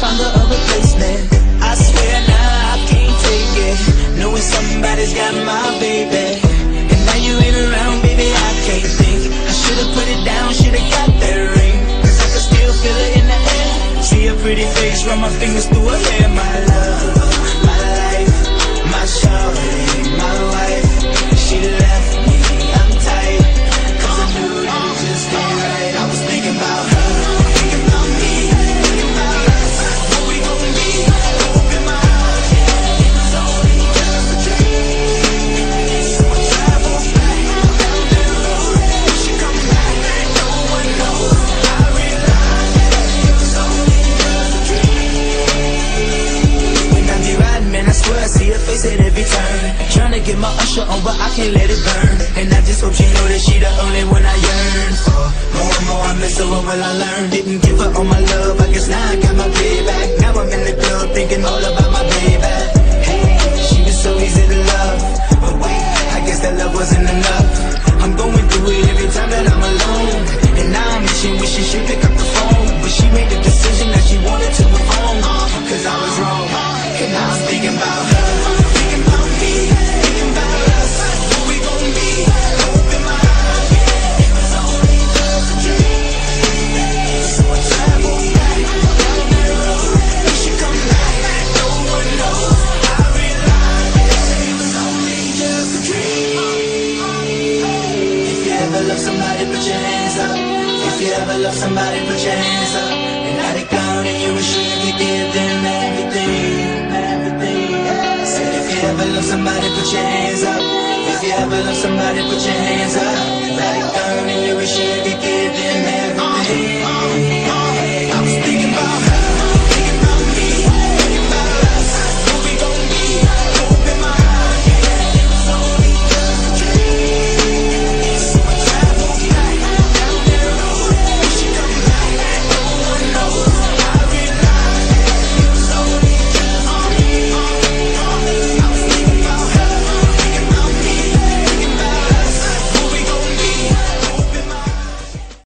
found her a replacement. I swear now I can't take it. Knowing somebody's got my baby. And now you ain't around, baby, I can't think. I should've put it down, should've got that ring. Cause I can still feel it in the air. See her pretty face, run my fingers through her hair, my love, my life, my shawty, my wife. She Tryna get my usher on, but I can't let it burn. And I just hope she know that she the only one I yearn for. More and more I miss her, what will I learn? Didn't give her all my love, I guess now I got my payback. Now I'm in the club thinking all about my baby. Hey, she was so easy to love, but wait, I guess that love wasn't enough. I'm going through it every time that I'm alone, and now I'm wishing, wishing she'd pick up the phone, but she made the decision that she wanted to move on, cause I was wrong, and I was thinking about her, love somebody, put your hands up. If you ever love somebody, put your hands up. And now they gone and you wish you could give them everything, everything. Said if you ever love somebody, put your hands up. If you ever love somebody, put your hands up. Now they gone and you